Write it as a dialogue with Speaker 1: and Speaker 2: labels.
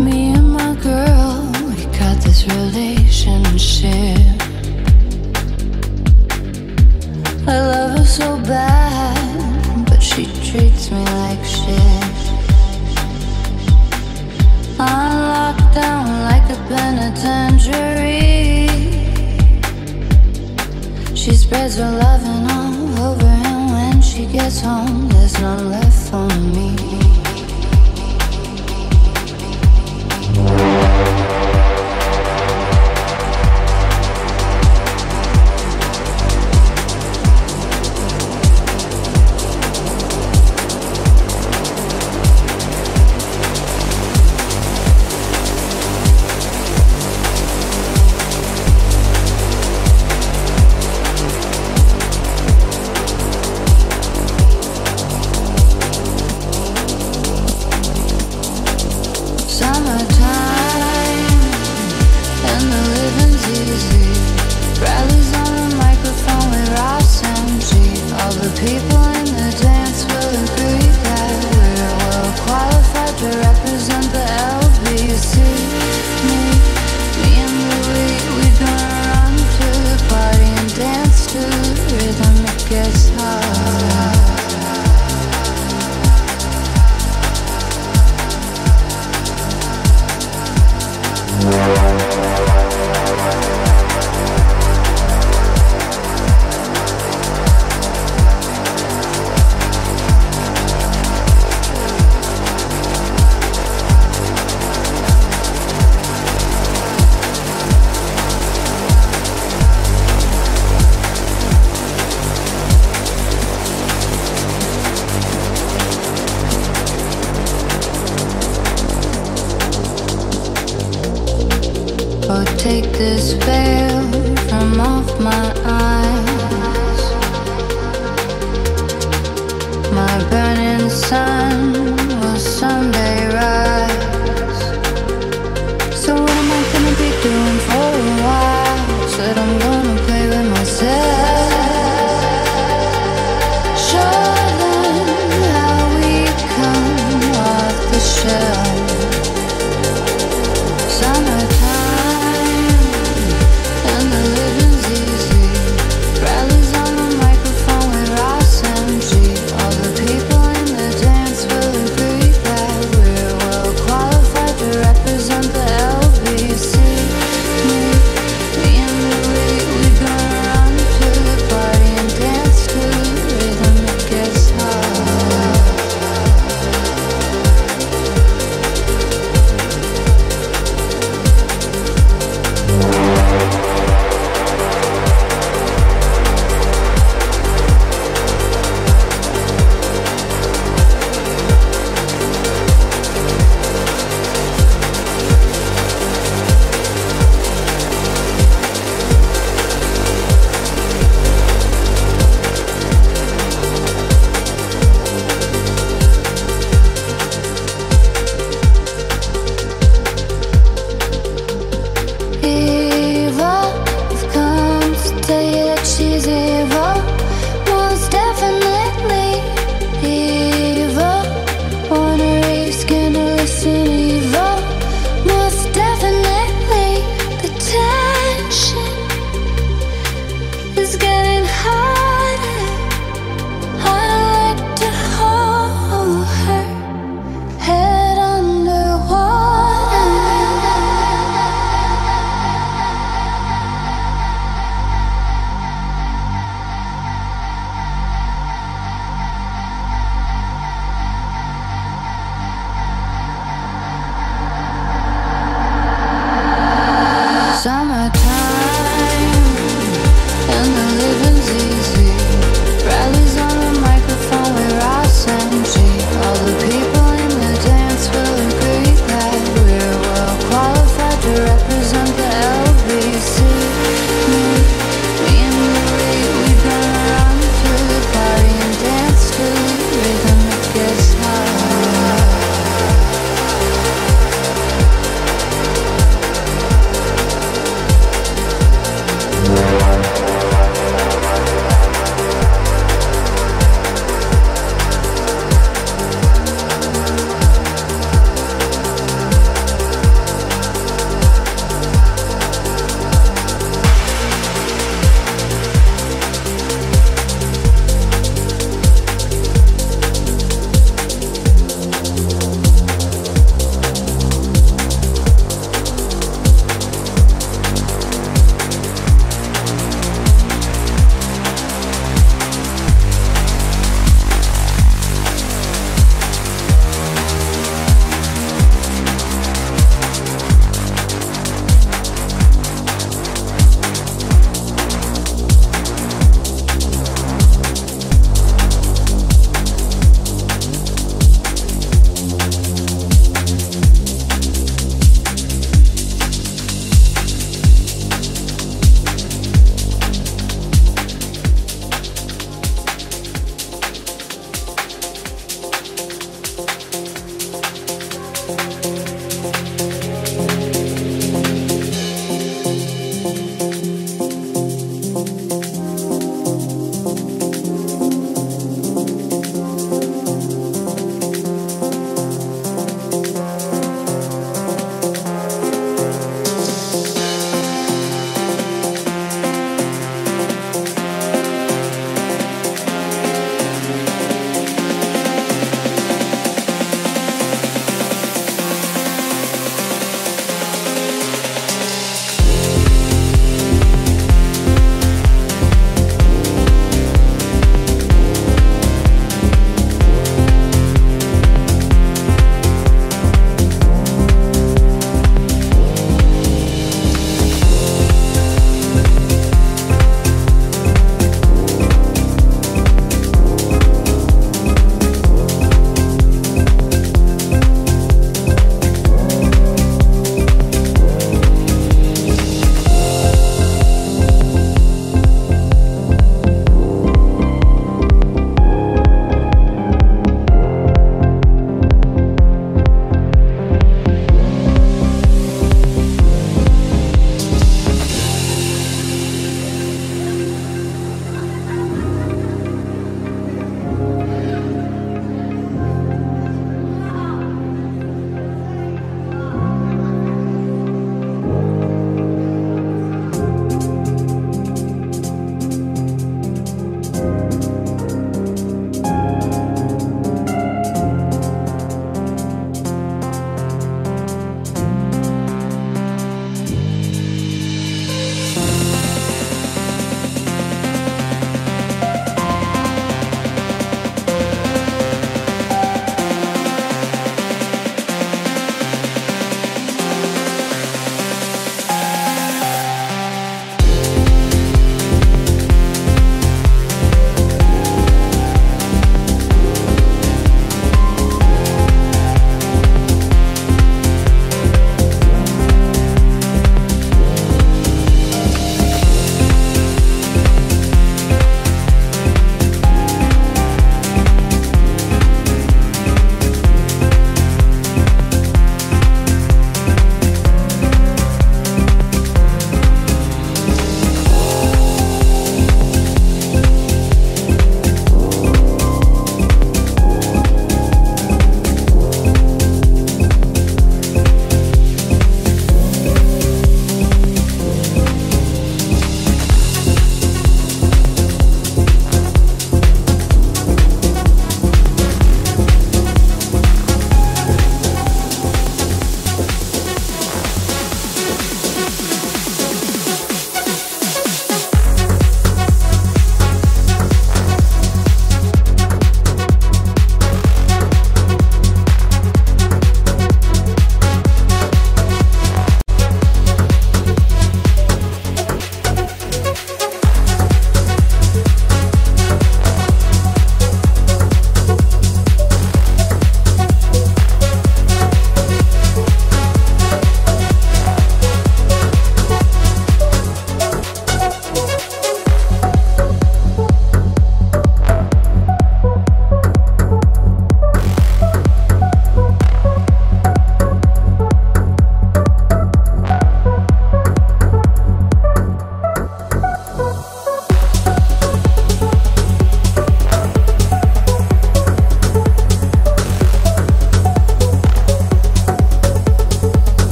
Speaker 1: me and my girl, we got this relationship. I love her so bad, but she treats me like shit. I'm locked down like a penitentiary. She spreads her love and all over and when she gets home. There's none left for me.